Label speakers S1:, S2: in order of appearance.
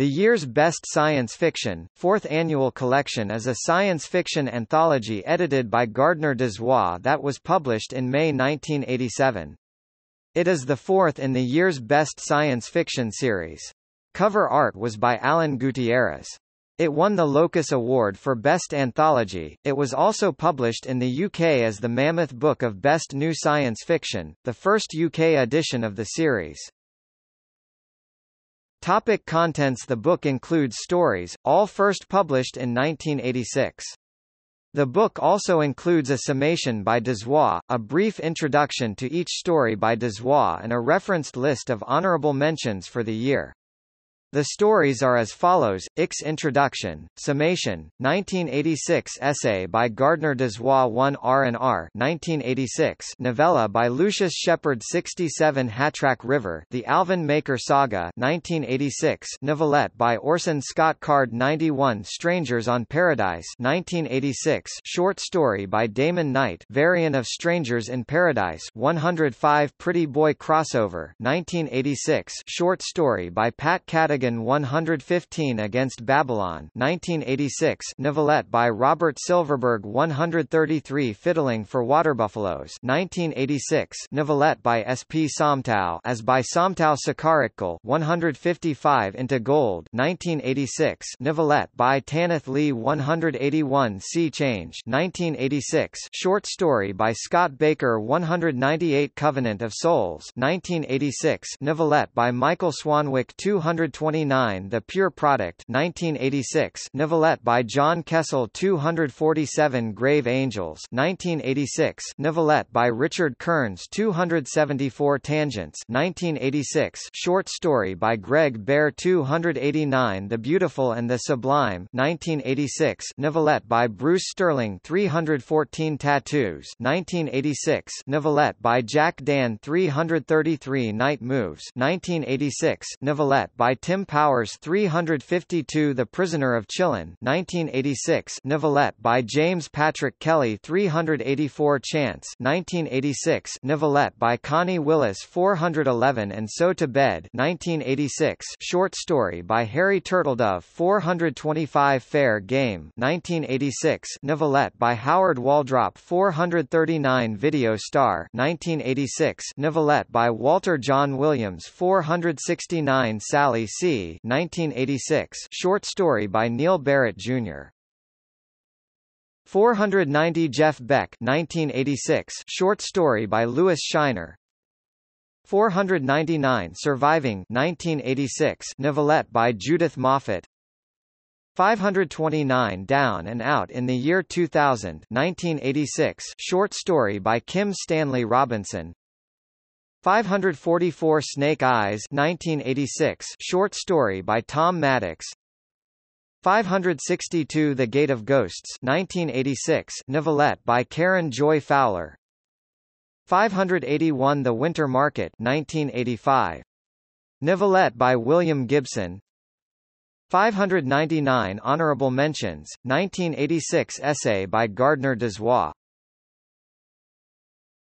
S1: The year's best science fiction, fourth annual collection is a science fiction anthology edited by Gardner Dozois that was published in May 1987. It is the fourth in the year's best science fiction series. Cover art was by Alan Gutierrez. It won the Locus Award for Best Anthology. It was also published in the UK as the Mammoth Book of Best New Science Fiction, the first UK edition of the series. Topic contents The book includes stories, all first published in 1986. The book also includes a summation by Dozois, a brief introduction to each story by Dozois and a referenced list of honorable mentions for the year. The stories are as follows, Ix Introduction, Summation, 1986 Essay by Gardner Dozois 1 R&R 1986 Novella by Lucius Shepard 67 Hatrack River The Alvin Maker Saga 1986 Novelette by Orson Scott Card 91 Strangers on Paradise 1986 Short story by Damon Knight Variant of Strangers in Paradise 105 Pretty Boy Crossover 1986 Short story by Pat Cadigan 115 Against Babylon 1986 novelette by Robert Silverberg 133 Fiddling for Waterbuffaloes 1986 novelette by S. P. Somtow as by Somtow Sucharitkul 155 Into Gold 1986 novelette by Tanith Lee 181 Sea Change 1986 short story by Scott Baker 198 Covenant of Souls 1986 novelette by Michael Swanwick 220 29 The Pure Product 1986 novelette by John Kessel 247 Grave Angels 1986 novelette by Richard Kearns 274 Tangents 1986 short story by Greg Bear 289 The Beautiful and the Sublime 1986 novelette by Bruce Sterling 314 Tattoos 1986 novelette by Jack Dann 333 Night Moves 1986 novelette by Tim Tim Powers 352 The Prisoner of Chillon 1986 novelette by James Patrick Kelly 384 Chance 1986 novelette by Connie Willis 411 And So to Bed 1986 short story by Harry Turtledove 425 Fair Game 1986 novelette by Howard Waldrop 439 Video Star 1986 novelette by Walter John Williams 469 Sally C 1986 short story by Neal Barrett, Jr. 490 Jeff Beck 1986 short story by Lewis Shiner. 499 Surviving 1986 novelette by Judith Moffett 529 Down and Out in the Year 2000 1986 short story by Kim Stanley Robinson 544 Snake Eyes 1986 short story by Tom Maddox. 562 The Gate of Ghosts 1986 novelette by Karen Joy Fowler. 581 The Winter Market 1985 novelette by William Gibson. 599 Honorable Mentions 1986 essay by Gardner Dozois